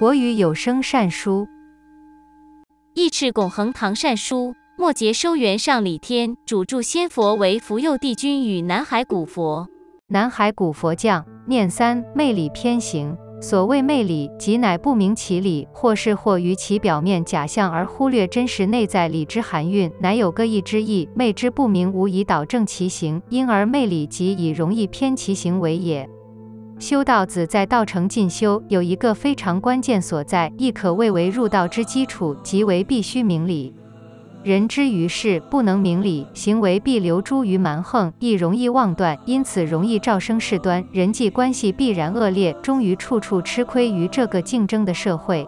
国语有声善书，义赤拱恒堂善书，末节收元上礼天，主著仙佛为福佑帝君与南海古佛。南海古佛将念三昧理偏行。所谓昧理，即乃不明其理，或是或于其表面假象而忽略真实内在理之含蕴，乃有各异之意，昧之不明，无以导正其行，因而昧理即以容易偏其行为也。修道子在道成进修，有一个非常关键所在，亦可谓为入道之基础，即为必须明理。人之于事不能明理，行为必流诸于蛮横，亦容易妄断，因此容易造生事端，人际关系必然恶劣，终于处处吃亏于这个竞争的社会。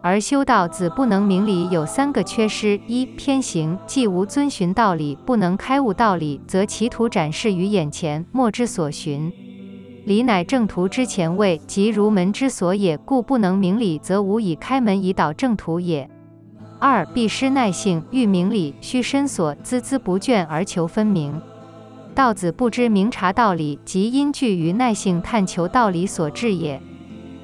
而修道子不能明理，有三个缺失：一偏行，既无遵循道理，不能开悟道理，则其图展示于眼前，莫之所寻。理乃正途之前位，即如门之所也，故不能明理，则无以开门以导正途也。二必失耐性，欲明理，须深索，孜孜不倦而求分明。道子不知明察道理，即因惧于耐性探求道理所致也。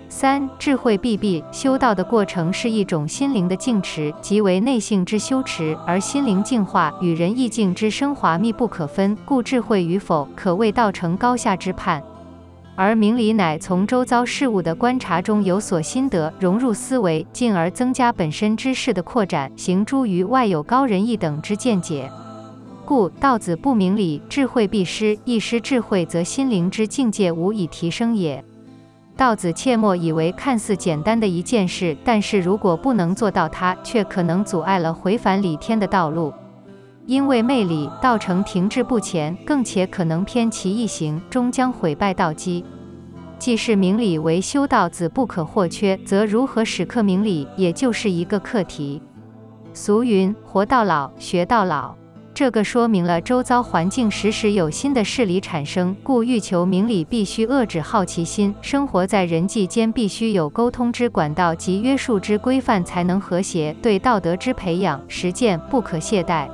三智慧必必，修道的过程是一种心灵的净持，即为内性之修持，而心灵净化与人意境之升华密不可分，故智慧与否，可谓道成高下之判。而明理乃从周遭事物的观察中有所心得，融入思维，进而增加本身知识的扩展，行诸于外有高人一等之见解。故道子不明理，智慧必失，一失智慧，则心灵之境界无以提升也。道子切莫以为看似简单的一件事，但是如果不能做到它，却可能阻碍了回返理天的道路。因为昧理，道成停滞不前，更且可能偏其一行，终将毁败道基。既是明理为修道子不可或缺，则如何使克明理，也就是一个课题。俗云“活到老，学到老”，这个说明了周遭环境时时有新的事理产生，故欲求明理，必须遏制好奇心。生活在人际间，必须有沟通之管道及约束之规范，才能和谐。对道德之培养实践，不可懈怠。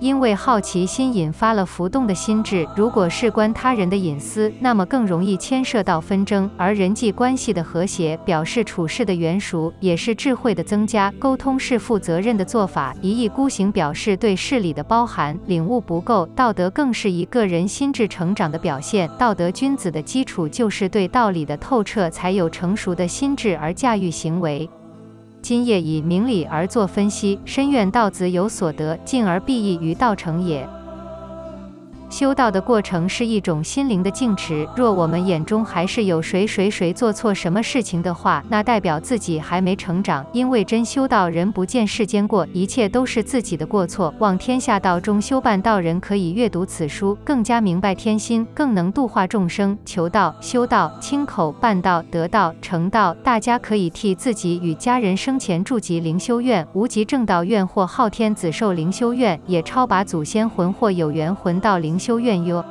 因为好奇心引发了浮动的心智，如果事关他人的隐私，那么更容易牵涉到纷争；而人际关系的和谐，表示处事的圆熟，也是智慧的增加。沟通是负责任的做法，一意孤行表示对事理的包含领悟不够。道德更是一个人心智成长的表现，道德君子的基础就是对道理的透彻，才有成熟的心智而驾驭行为。今夜以明理而作分析，深愿道子有所得，进而必益于道成也。修道的过程是一种心灵的净持。若我们眼中还是有谁谁谁做错什么事情的话，那代表自己还没成长。因为真修道人不见世间过，一切都是自己的过错。望天下道中修办道人可以阅读此书，更加明白天心，更能度化众生。求道、修道、亲口办道、得道、成道，大家可以替自己与家人生前筑集灵修院、无极正道院或昊天子寿灵修院，也超拔祖先魂或有缘魂到灵修。秋怨忧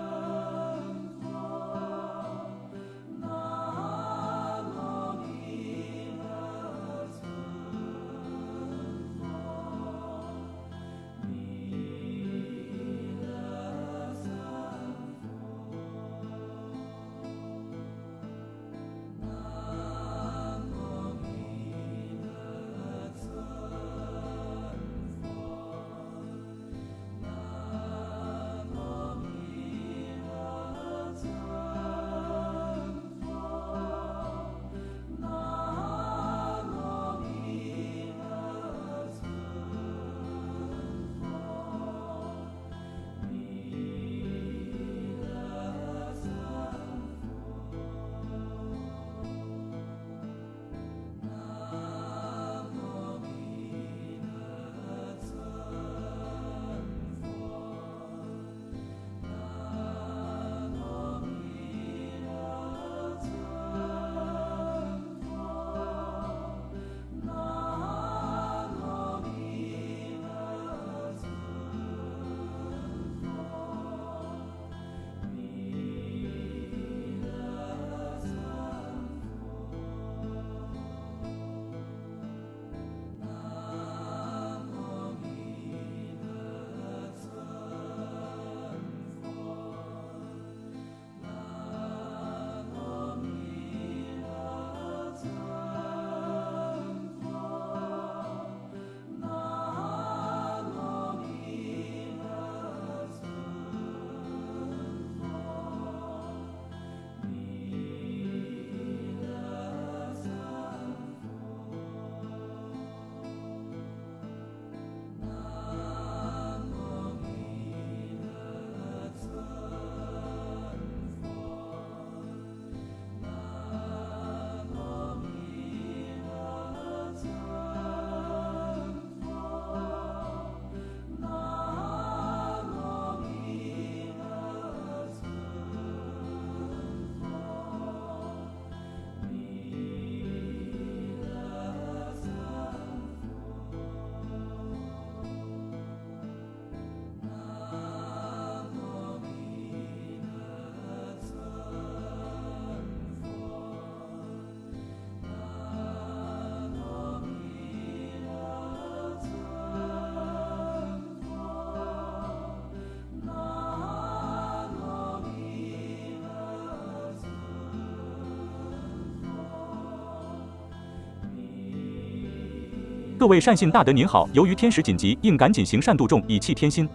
各位善信大德您好，由于天时紧急，应赶紧行善度众，以弃天心。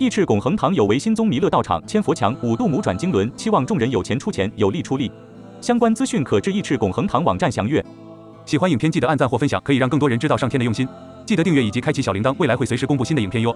义赤拱恒堂有为新宗弥勒道场千佛墙五度母转经轮，期望众人有钱出钱，有力出力。相关资讯可至义赤拱恒堂网站详阅。喜欢影片记得按赞或分享，可以让更多人知道上天的用心。记得订阅以及开启小铃铛，未来会随时公布新的影片哟。